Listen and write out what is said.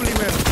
probably will.